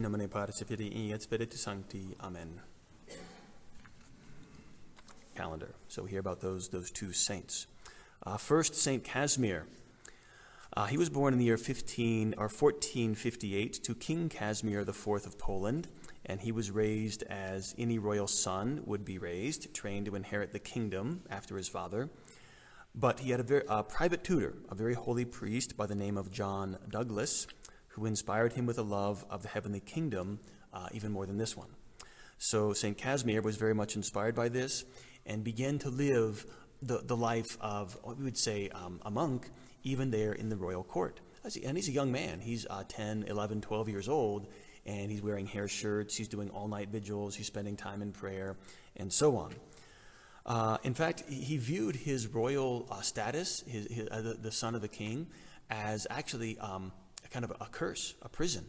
nomine Patris et Filii et Spiritus Sancti. Amen. Calendar. So we hear about those, those two saints. Uh, first, Saint Casimir. Uh, he was born in the year 15 or 1458 to King Casimir IV of Poland, and he was raised as any royal son would be raised, trained to inherit the kingdom after his father. But he had a very uh, private tutor, a very holy priest by the name of John Dlugosz, who inspired him with a love of the heavenly kingdom uh, even more than this one. So St. Casimir was very much inspired by this and began to live the, the life of what we would say um, a monk, even there in the royal court. And he's a young man. He's uh, 10, 11, 12 years old, and he's wearing hair shirts. He's doing all night vigils. He's spending time in prayer, and so on. Uh, in fact, he viewed his royal uh, status, his, his uh, the, the, son of the king, as actually um, kind of a curse, a prison.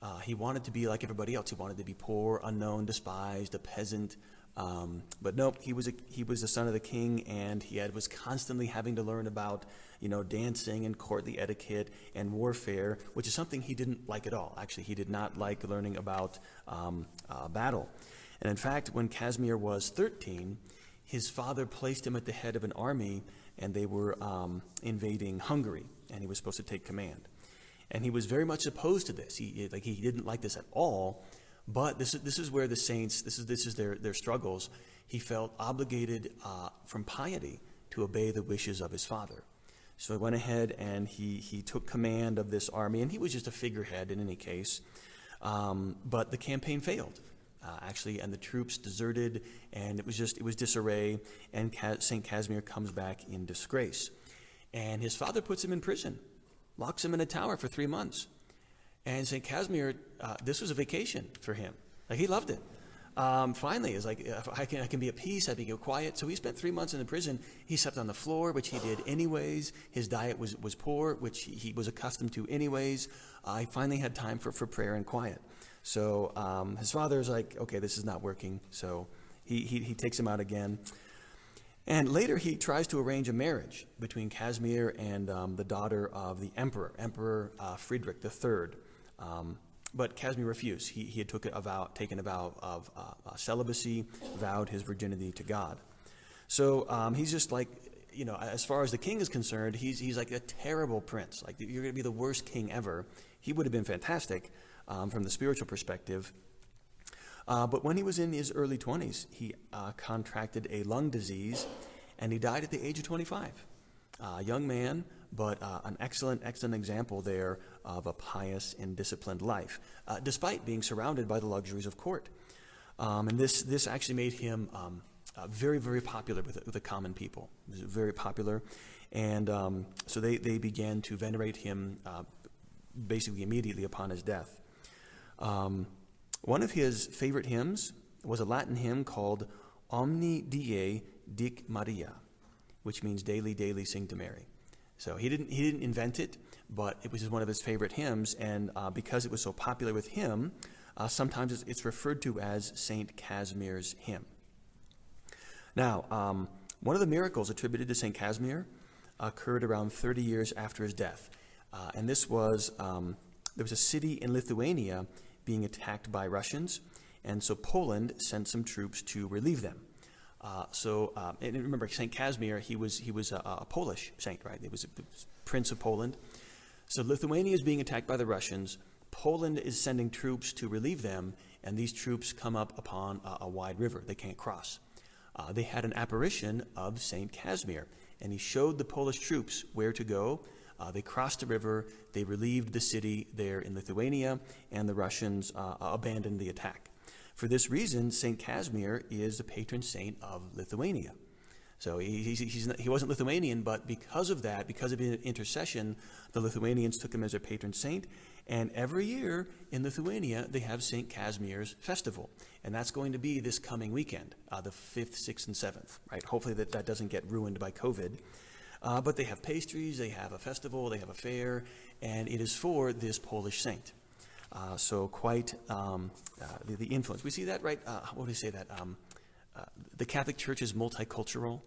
Uh, he wanted to be like everybody else. He wanted to be poor, unknown, despised, a peasant, um, but nope, he was a, he was the son of the king, and he had, was constantly having to learn about you know dancing and courtly etiquette and warfare, which is something he didn't like at all. Actually, he did not like learning about um, uh, battle. And in fact, when Casimir was 13, his father placed him at the head of an army, and they were um, invading Hungary, and he was supposed to take command. And he was very much opposed to this. He like he didn't like this at all. But this is, this is where the saints, this is, this is their, their struggles. He felt obligated uh, from piety to obey the wishes of his father. So he went ahead and he, he took command of this army, and he was just a figurehead in any case. Um, but the campaign failed, uh, actually, and the troops deserted, and it was just, it was disarray, and St. Casimir comes back in disgrace. And his father puts him in prison, locks him in a tower for three months. And St. Casimir, uh, this was a vacation for him. Like he loved it. Um, finally, it's like I can, I can be at peace. I can go quiet. So he spent three months in the prison. He slept on the floor, which he did anyways. His diet was, was poor, which he was accustomed to anyways. Uh, he finally had time for, for prayer and quiet. So um, his father's like, okay, this is not working. So he, he, he takes him out again. And later he tries to arrange a marriage between Casimir and um, the daughter of the emperor, Emperor uh, Friedrich III. Um, but Casimir refused. He, he had took a vow, taken a vow of uh, uh, celibacy, vowed his virginity to God. So um, he's just like, you know, as far as the king is concerned, he's, he's like a terrible prince. Like, you're going to be the worst king ever. He would have been fantastic um, from the spiritual perspective. Uh, but when he was in his early 20s, he uh, contracted a lung disease and he died at the age of 25. A uh, young man, but uh, an excellent, excellent example there of a pious and disciplined life, uh, despite being surrounded by the luxuries of court. Um, and this, this actually made him um, uh, very, very popular with, with, the common people. He was very popular. And um, so they, they began to venerate him basically immediately upon his death. Um, one of his favorite hymns was a Latin hymn called Omni Die Dic Maria, which means daily, daily sing to Mary. So he didn't, he didn't invent it, but it was just one of his favorite hymns. And uh, because it was so popular with him, uh, sometimes it's, it's, referred to as St. Casimir's hymn. Now, um, one of the miracles attributed to St. Casimir occurred around 30 years after his death. Uh, and this was, um, there was a city in Lithuania being attacked by Russians. And so Poland sent some troops to relieve them. Uh, so, uh, and remember, Saint Casimir, he was he was a, a Polish saint, right? He was a prince of Poland. So Lithuania is being attacked by the Russians. Poland is sending troops to relieve them, and these troops come up upon a, a wide river. They can't cross. Uh, they had an apparition of Saint Casimir, and he showed the Polish troops where to go. Uh, they crossed the river. They relieved the city there in Lithuania, and the Russians uh, abandoned the attack. For this reason, St. Casimir is the patron saint of Lithuania. So he, he's, not, he wasn't Lithuanian, but because of that, because of his intercession, the Lithuanians took him as their patron saint. And every year in Lithuania, they have St. Casimir's festival. And that's going to be this coming weekend, uh, the 5th, 6th, and 7th, right? Hopefully that, that doesn't get ruined by COVID. Uh, but they have pastries, they have a festival, they have a fair, and it is for this Polish saint. Uh, so quite um, uh, the, the, influence. We see that, right? what do we say that? Um, uh, the Catholic Church is multicultural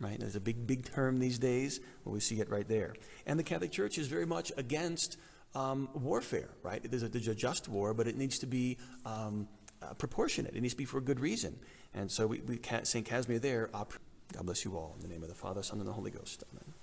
right? There's a big, big term these days, but we see it right there. And the Catholic Church is very much against um, warfare, right? There's a, there's a, just war, but it needs to be um, uh, proportionate. It needs to be for a good reason. And so we, we St. Casimir there uh, God bless you all. In the name of the Father, Son, and the Holy Ghost. Amen.